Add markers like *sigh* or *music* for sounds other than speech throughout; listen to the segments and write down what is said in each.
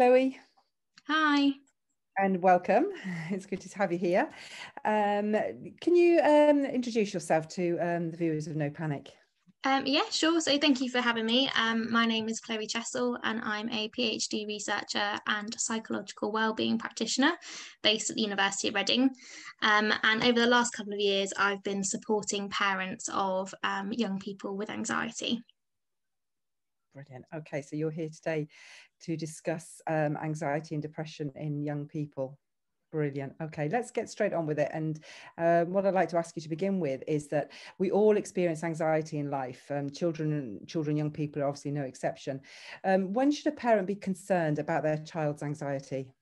Chloe. Hi. And welcome. *laughs* It's good to have you here. Um, can you um, introduce yourself to um, the viewers of No Panic? Um, yeah, sure. So thank you for having me. Um, my name is Chloe Chessell, and I'm a PhD researcher and psychological wellbeing practitioner based at the University of Reading. Um, and over the last couple of years, I've been supporting parents of um, young people with anxiety. Brilliant. Okay, so you're here today to discuss um, anxiety and depression in young people. Brilliant. Okay, let's get straight on with it. And uh, what I'd like to ask you to begin with is that we all experience anxiety in life. Um, children, children, young people are obviously no exception. Um, when should a parent be concerned about their child's anxiety?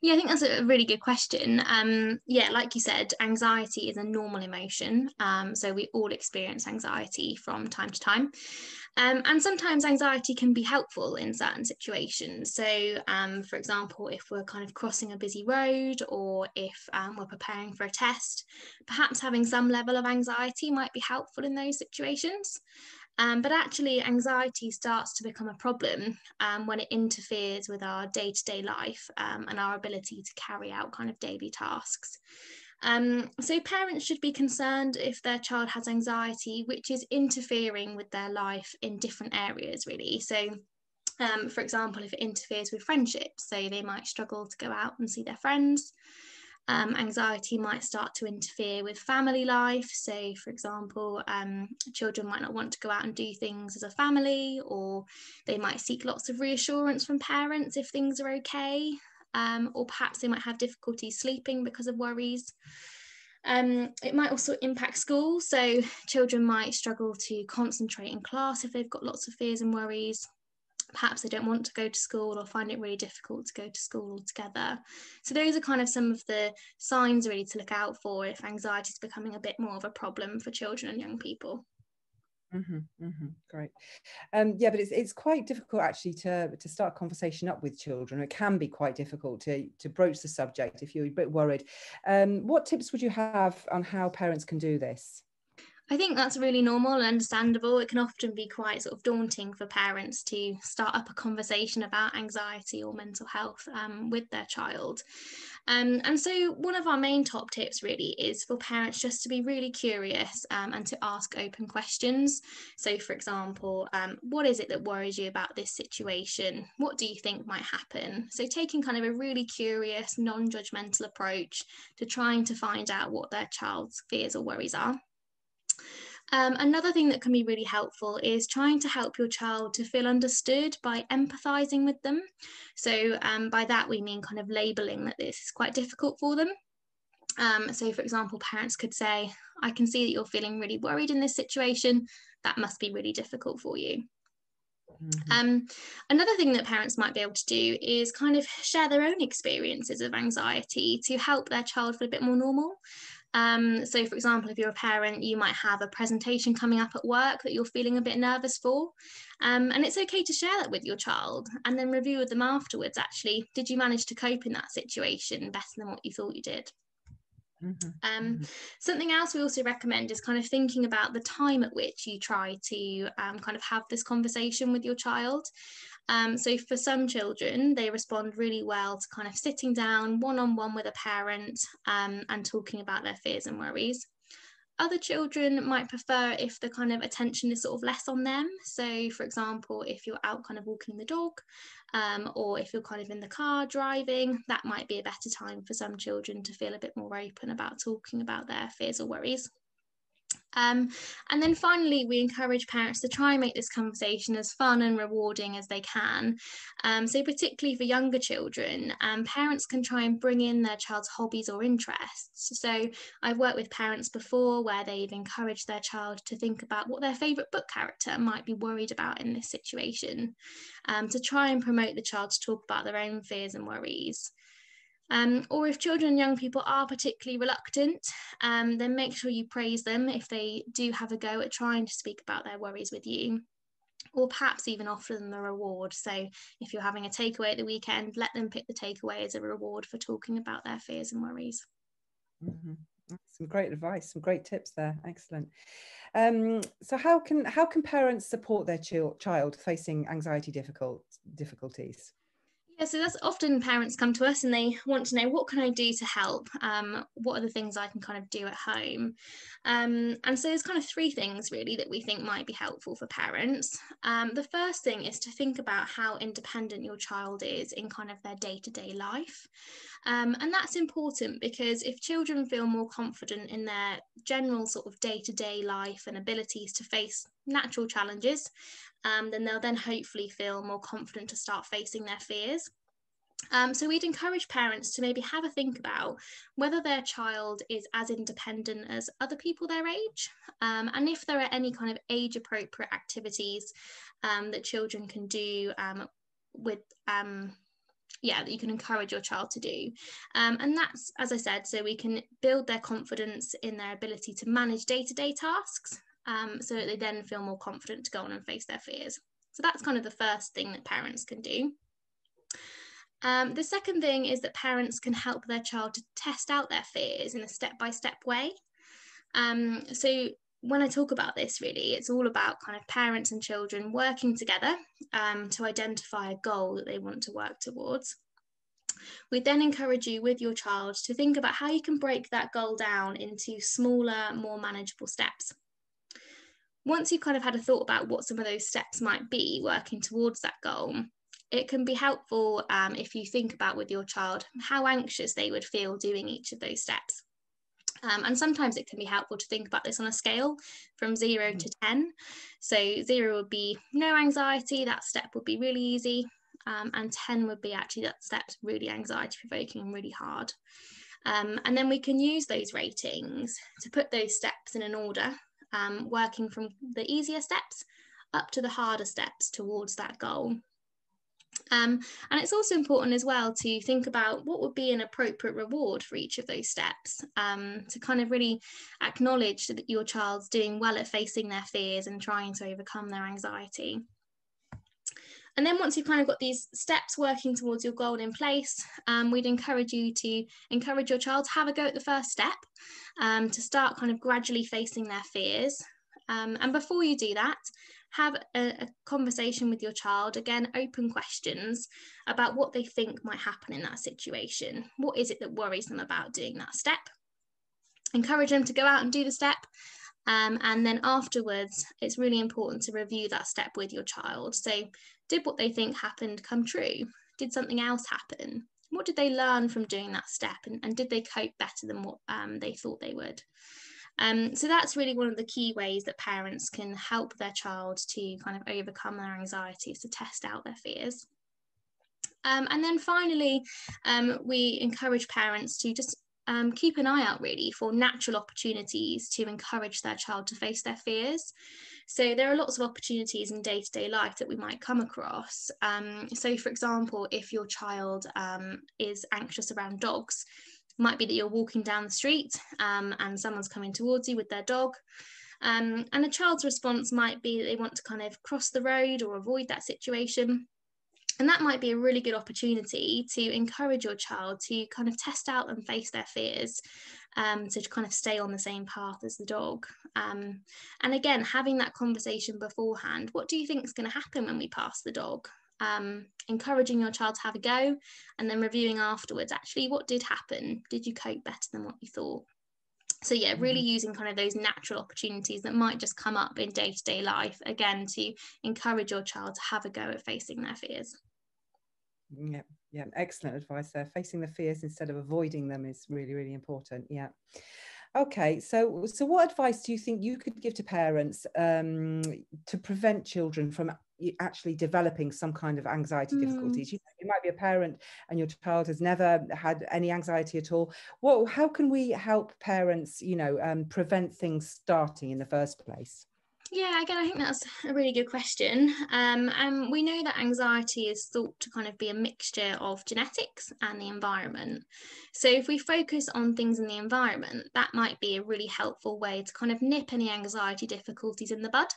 Yeah, I think that's a really good question. Um, yeah, like you said, anxiety is a normal emotion. Um, so we all experience anxiety from time to time. Um, and sometimes anxiety can be helpful in certain situations. So, um, for example, if we're kind of crossing a busy road or if um, we're preparing for a test, perhaps having some level of anxiety might be helpful in those situations. Um, but actually, anxiety starts to become a problem um, when it interferes with our day to day life um, and our ability to carry out kind of daily tasks. Um, so, parents should be concerned if their child has anxiety, which is interfering with their life in different areas, really. So, um, for example, if it interferes with friendships, so they might struggle to go out and see their friends. Um, anxiety might start to interfere with family life. So, for example, um, children might not want to go out and do things as a family, or they might seek lots of reassurance from parents if things are okay, um, or perhaps they might have difficulty sleeping because of worries. Um, it might also impact school, so children might struggle to concentrate in class if they've got lots of fears and worries perhaps they don't want to go to school or find it really difficult to go to school altogether. So those are kind of some of the signs really to look out for if anxiety is becoming a bit more of a problem for children and young people. Mm-hmm, mm-hmm, great. Um, yeah, but it's it's quite difficult actually to to start conversation up with children. It can be quite difficult to to broach the subject if you're a bit worried. Um, what tips would you have on how parents can do this? I think that's really normal and understandable. It can often be quite sort of daunting for parents to start up a conversation about anxiety or mental health um, with their child. Um, and so, one of our main top tips really is for parents just to be really curious um, and to ask open questions. So, for example, um, what is it that worries you about this situation? What do you think might happen? So, taking kind of a really curious, non judgmental approach to trying to find out what their child's fears or worries are. Um, another thing that can be really helpful is trying to help your child to feel understood by empathizing with them. So, um, by that, we mean kind of labeling that this is quite difficult for them. Um, so, for example, parents could say, I can see that you're feeling really worried in this situation. That must be really difficult for you. Mm-hmm. Um, another thing that parents might be able to do is kind of share their own experiences of anxiety to help their child feel a bit more normal. Um, so, for example, if you're a parent, you might have a presentation coming up at work that you're feeling a bit nervous for. Um, and it's okay to share that with your child and then review with them afterwards. Actually, did you manage to cope in that situation better than what you thought you did? Mm-hmm. Um, mm-hmm. Something else we also recommend is kind of thinking about the time at which you try to um, kind of have this conversation with your child. Um, so for some children, they respond really well to kind of sitting down one on one with a parent um, and talking about their fears and worries. Other children might prefer if the kind of attention is sort of less on them. So, for example, if you're out kind of walking the dog, um, or if you're kind of in the car driving, that might be a better time for some children to feel a bit more open about talking about their fears or worries. Um, and then finally, we encourage parents to try and make this conversation as fun and rewarding as they can. Um, so, particularly for younger children, um, parents can try and bring in their child's hobbies or interests. So, I've worked with parents before where they've encouraged their child to think about what their favourite book character might be worried about in this situation, um, to try and promote the child to talk about their own fears and worries. Um, or if children and young people are particularly reluctant, um, then make sure you praise them if they do have a go at trying to speak about their worries with you. Or perhaps even offer them a reward. So, if you're having a takeaway at the weekend, let them pick the takeaway as a reward for talking about their fears and worries. Mm-hmm. Some great advice, some great tips there. Excellent. Um, so, how can how can parents support their ch- child facing anxiety difficult difficulties? Yeah, so that's often parents come to us and they want to know what can I do to help? Um, what are the things I can kind of do at home? Um, and so there's kind of three things really that we think might be helpful for parents. Um, the first thing is to think about how independent your child is in kind of their day to day life. Um, and that's important because if children feel more confident in their general sort of day to day life and abilities to face natural challenges, um, then they'll then hopefully feel more confident to start facing their fears. Um, so we'd encourage parents to maybe have a think about whether their child is as independent as other people their age, um, and if there are any kind of age appropriate activities um, that children can do um, with um, yeah that you can encourage your child to do um, and that's as i said so we can build their confidence in their ability to manage day-to-day tasks um, so they then feel more confident to go on and face their fears. So that's kind of the first thing that parents can do. Um, the second thing is that parents can help their child to test out their fears in a step-by-step way. Um, so when I talk about this, really, it's all about kind of parents and children working together um, to identify a goal that they want to work towards. We then encourage you with your child to think about how you can break that goal down into smaller, more manageable steps once you've kind of had a thought about what some of those steps might be working towards that goal, it can be helpful um, if you think about with your child how anxious they would feel doing each of those steps. Um, and sometimes it can be helpful to think about this on a scale from zero to 10. So, zero would be no anxiety, that step would be really easy. Um, and 10 would be actually that step's really anxiety provoking and really hard. Um, and then we can use those ratings to put those steps in an order um, working from the easier steps up to the harder steps towards that goal. Um, and it's also important as well to think about what would be an appropriate reward for each of those steps um, to kind of really acknowledge that your child's doing well at facing their fears and trying to overcome their anxiety. And then once you've kind of got these steps working towards your goal in place, um, we'd encourage you to encourage your child to have a go at the first step, um, to start kind of gradually facing their fears. Um, and before you do that, have a, a, conversation with your child, again, open questions about what they think might happen in that situation. What is it that worries them about doing that step? Encourage them to go out and do the step um, and then afterwards, it's really important to review that step with your child. So, did what they think happened come true? Did something else happen? What did they learn from doing that step? And, and did they cope better than what um, they thought they would? Um, so that's really one of the key ways that parents can help their child to kind of overcome their anxieties, to test out their fears. Um, and then finally, um, we encourage parents to just um, keep an eye out really for natural opportunities to encourage their child to face their fears. So there are lots of opportunities in day to day life that we might come across. Um, so, for example, if your child um, is anxious around dogs, might be that you're walking down the street um, and someone's coming towards you with their dog. Um, and a child's response might be that they want to kind of cross the road or avoid that situation. And that might be a really good opportunity to encourage your child to kind of test out and face their fears, um, to kind of stay on the same path as the dog. Um, and again, having that conversation beforehand what do you think is going to happen when we pass the dog? Um, encouraging your child to have a go and then reviewing afterwards actually what did happen? Did you cope better than what you thought? so yeah really mm-hmm. using kind of those natural opportunities that might just come up in day-to-day life again to encourage your child to have a go at facing their fears yeah, yeah, excellent advice there. Facing the fears instead of avoiding them is really, really important. Yeah. Okay, so so what advice do you think you could give to parents um, to prevent children from actually developing some kind of anxiety mm. difficulties? You, you, might be a parent and your child has never had any anxiety at all. Well, how can we help parents, you know, um, prevent things starting in the first place? Yeah, again, I think that's a really good question. Um, and we know that anxiety is thought to kind of be a mixture of genetics and the environment. So, if we focus on things in the environment, that might be a really helpful way to kind of nip any anxiety difficulties in the bud.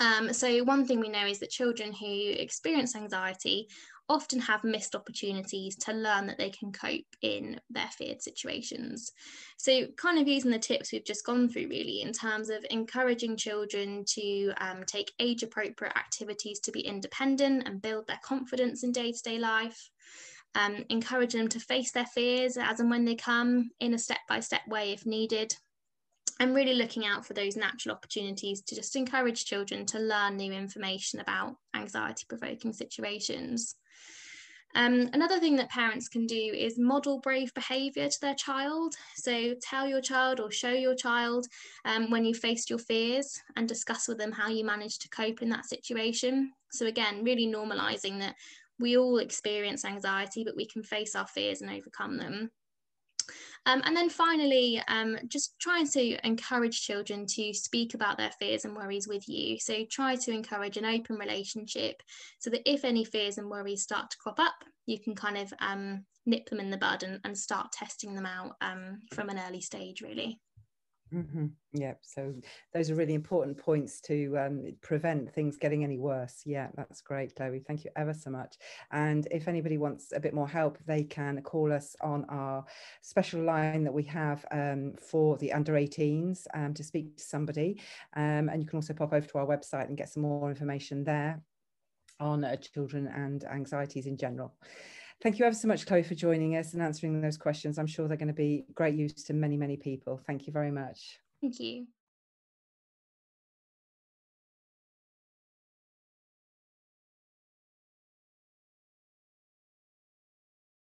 Um, so, one thing we know is that children who experience anxiety often have missed opportunities to learn that they can cope in their feared situations. So, kind of using the tips we've just gone through, really, in terms of encouraging children to um, take age appropriate activities to be independent and build their confidence in day to day life. Um, encouraging them to face their fears as and when they come in a step by step way if needed, and really looking out for those natural opportunities to just encourage children to learn new information about anxiety provoking situations. Um, another thing that parents can do is model brave behaviour to their child. So tell your child or show your child um, when you faced your fears and discuss with them how you managed to cope in that situation. So again, really normalising that we all experience anxiety, but we can face our fears and overcome them. Um, and then finally, um, just trying to encourage children to speak about their fears and worries with you. So try to encourage an open relationship so that if any fears and worries start to crop up, you can kind of um, nip them in the bud and, and start testing them out um, from an early stage, really. Mm-hmm. Yeah, so those are really important points to um, prevent things getting any worse. Yeah, that's great, Chloe. Thank you ever so much. And if anybody wants a bit more help, they can call us on our special line that we have um, for the under 18s um, to speak to somebody. Um, and you can also pop over to our website and get some more information there on uh, children and anxieties in general. Thank you ever so much, Chloe, for joining us and answering those questions. I'm sure they're going to be great use to many, many people. Thank you very much. Thank you.